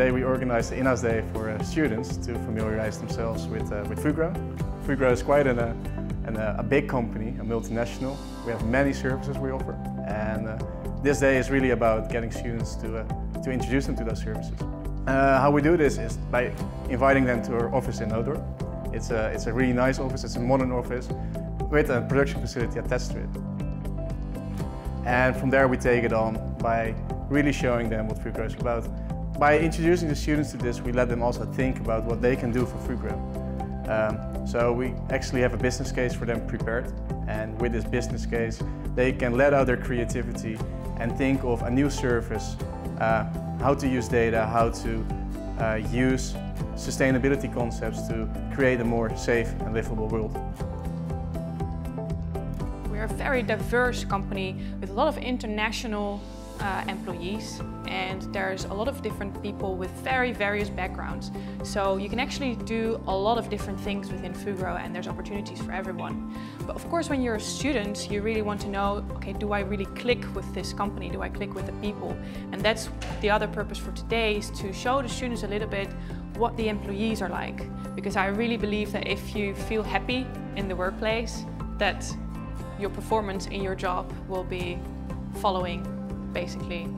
today we organized the Inhouse Day for uh, students to familiarize themselves with, uh, with Fugro. Fugro is quite an, uh, an, uh, a big company, a multinational. We have many services we offer and uh, this day is really about getting students to, uh, to introduce them to those services. how we do this is by inviting them to our office in Nootdorp. It's a, it's a really nice office, it's a modern office with a production facility attached to it. And from there we take it on by really showing them what Fugro is about. By introducing the students to this, we let them also think about what they can do for Fugro. Um, so we actually have a business case for them prepared. And with this business case, they can let out their creativity and think of a new service, uh, how to use data, how to uh, use sustainability concepts to create a more safe and livable world. We're a very diverse company with a lot of international uh, employees and there's a lot of different people with very various backgrounds. So you can actually do a lot of different things within Fugro and there's opportunities for everyone. But of course when you're a student you really want to know, okay, do I really click with this company? Do I click with the people? And that's the other purpose for today is to show the students a little bit what the employees are like. Because I really believe that if you feel happy in the workplace, that your performance in your job will be following basically.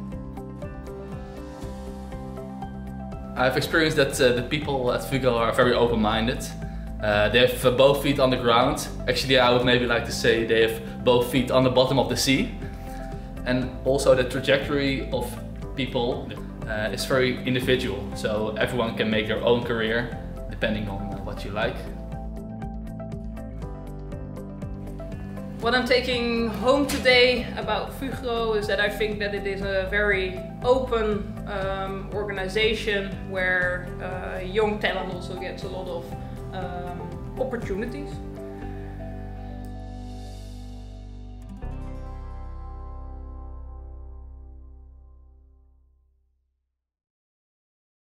I've experienced that uh, the people at Fugro are very open-minded. Uh, they have uh, both feet on the ground. Actually, I would maybe like to say they have both feet on the bottom of the sea. And also the trajectory of people uh, is very individual. So everyone can make their own career depending on what you like. What I'm taking home today about Fugro is that I think that it is a very open um, organization where uh, young talent also gets a lot of um, opportunities.